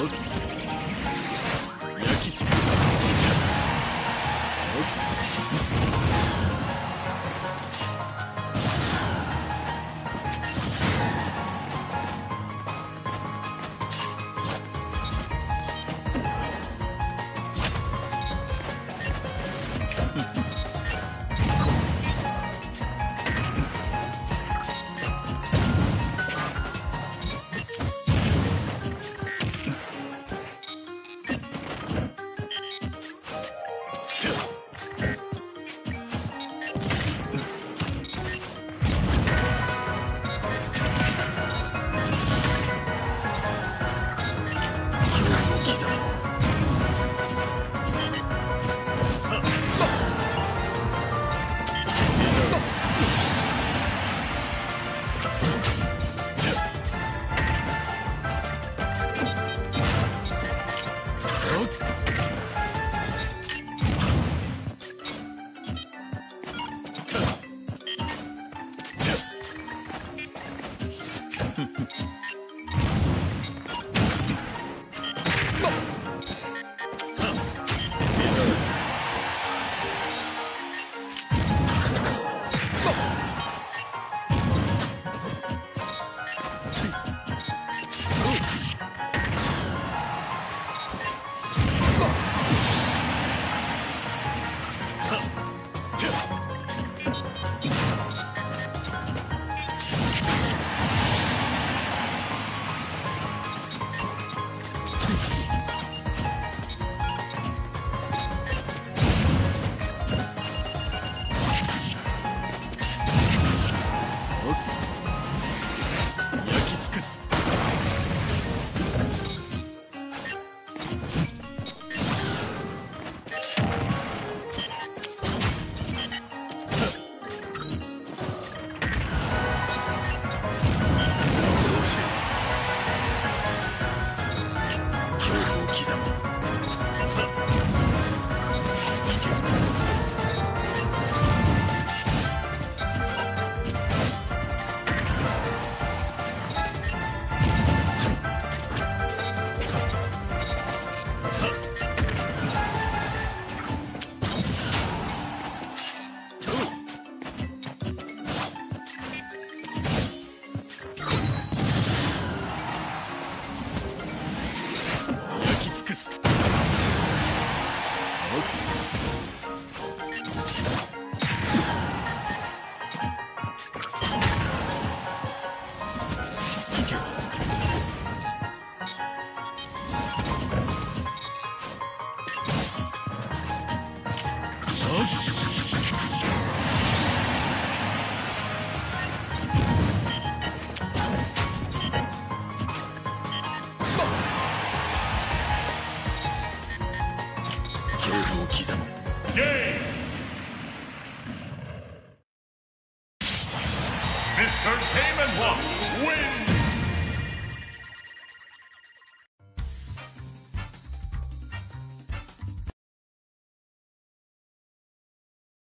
焼 恐怖を刻む Mr. Damon One wins!